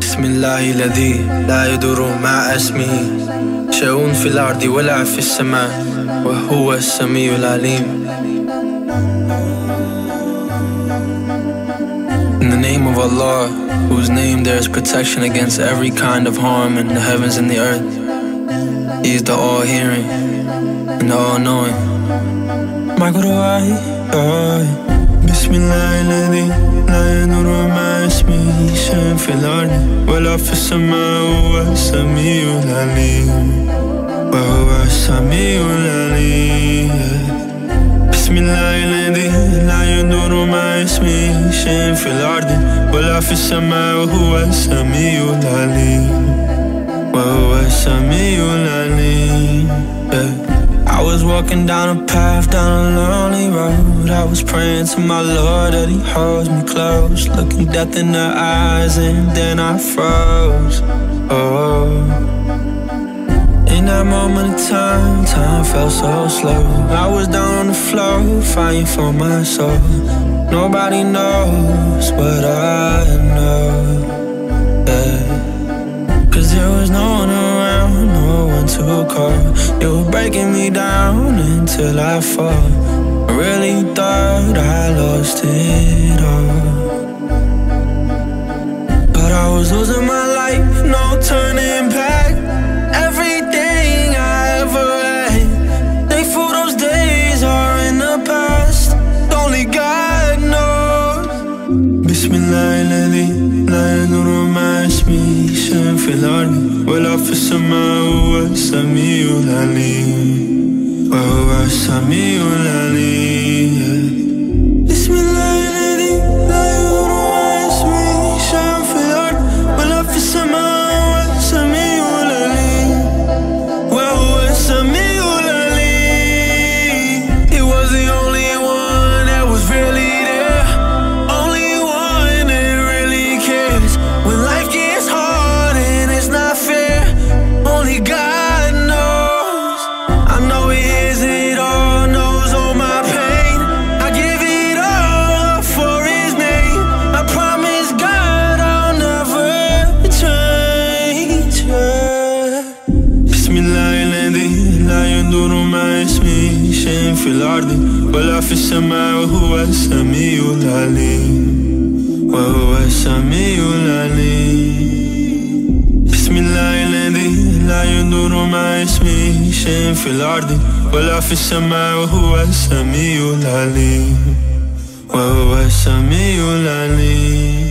بسم الله الذي لا يدور مع اسمه شيء في الأرض ولا في السماء وهو السميع العليم In the name of Allah, whose name there is protection against every kind of harm in the heavens and the earth. He is the all-hearing and the all-knowing. بسم الله الذي لا يضر مع اسمه شيء في الأرض ولا في السماء وهو السميع العليم وهو السميع العليم بسم الله الذي لا يضر مع اسمه شيء في الأرض ولا في السماء وهو السميع العليم وهو السميع العليم walking down a path, down a lonely road. I was praying to my Lord that he holds me close. Looking death in the eyes and then I froze. Oh. In that moment of time, time felt so slow. I was down on the floor, fighting for my soul. Nobody knows what I know. Yeah. Cause there was no one around, no one to call You were breaking me down until I fall. I really thought I lost it all. But I was losing my Bismillah الذي لا يضر مع اسمه شيء في الأرض ولا في السماء وهو السميع العليم. وهو السميع العليم. مع اسمه شيء في الأرض ولا في السماء وهو السميع العليم وهو السميع العليم بسم الله الذي لا يضر مع اسمه شيء في الأرض ولا في السماء وهو السميع العليم وهو السميع العليم